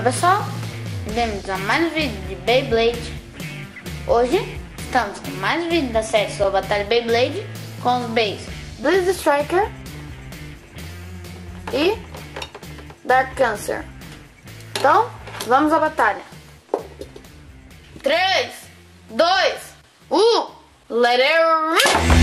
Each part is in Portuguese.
Oi pessoal, bem-vindos a mais um vídeo de Beyblade. Hoje estamos com mais um vídeo da série sobre a Batalha Beyblade com os Bays Blitz Striker e Dark Cancer. Então, vamos à batalha. 3, 2, 1, let it rip!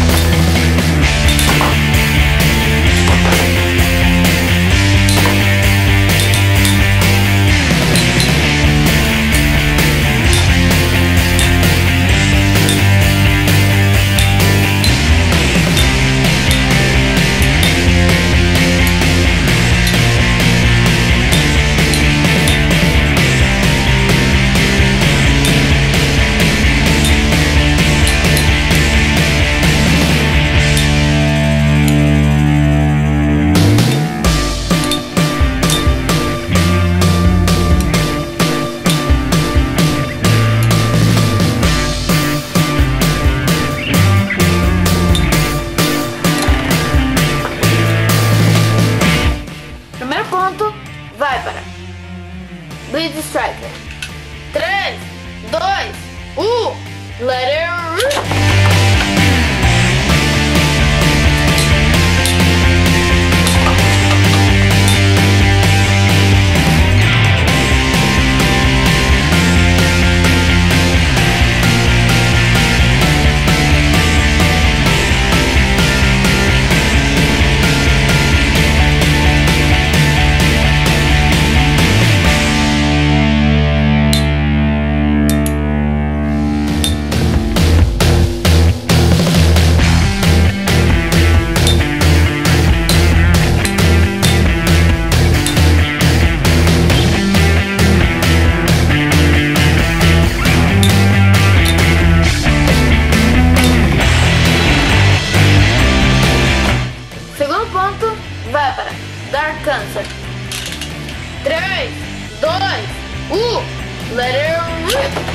Striker. 3, 2, 1, let it rip! 1, let rip!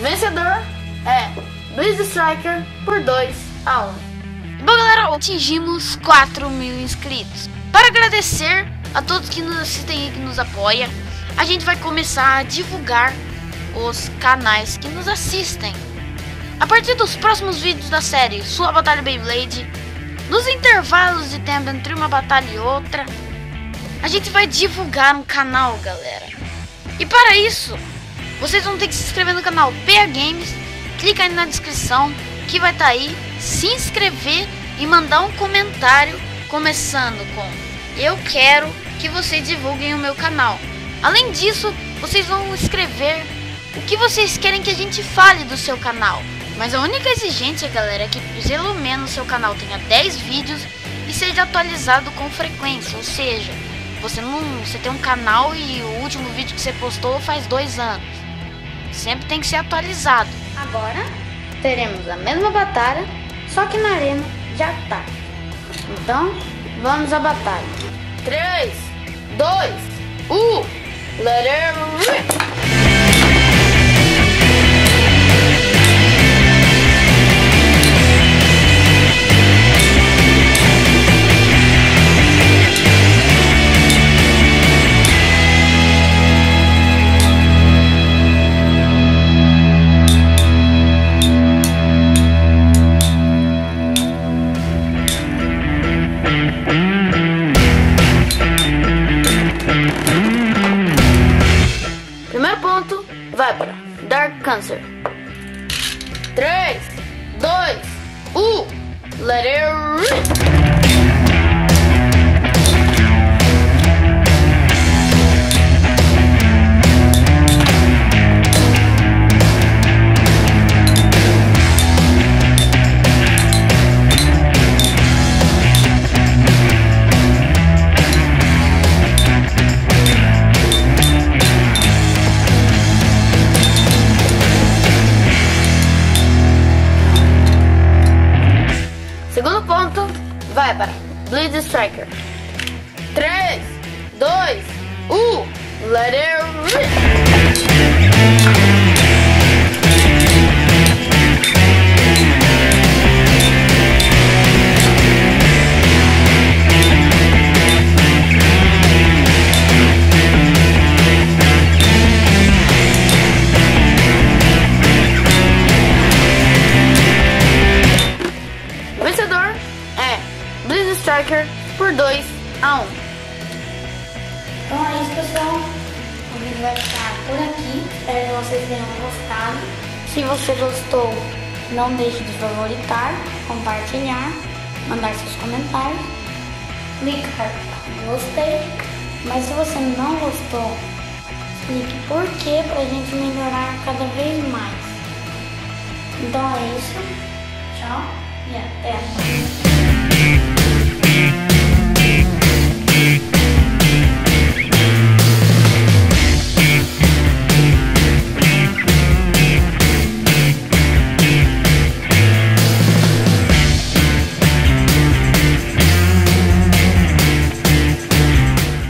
Vencedor é Blitz Striker por 2 a 1. Bom, galera, atingimos 4 mil inscritos. Para agradecer a todos que nos assistem e que nos apoiam, a gente vai começar a divulgar os canais que nos assistem. A partir dos próximos vídeos da série Sua Batalha Beyblade, nos intervalos de tempo entre uma batalha e outra, a gente vai divulgar um canal, galera. E para isso, vocês vão ter que se inscrever no canal PA Games, clica aí na descrição que vai estar aí, se inscrever e mandar um comentário começando com eu quero que vocês divulguem o meu canal. Além disso, vocês vão escrever o que vocês querem que a gente fale do seu canal. Mas a única exigência, galera, é que pelo menos seu canal tenha 10 vídeos e seja atualizado com frequência, ou seja, você não, você tem um canal e o último vídeo que você postou faz dois anos. Sempre tem que ser atualizado. Agora teremos a mesma batalha, só que na arena de ataque. Então, vamos à batalha. 3, 2, 1, let it rip! Vai Dark Cancer. 3, 2, 1, let it rip! Para Blitz Striker. 3, 2, Uh, let it rip! 2 a 1. Então é isso, pessoal. O vídeo vai ficar por aqui. Espero que vocês tenham gostado. Se você gostou, não deixe de favoritar, compartilhar, mandar seus comentários, clicar em gostei. Mas se você não gostou, explique por quê para a gente melhorar cada vez mais. Então é isso. Tchau e até.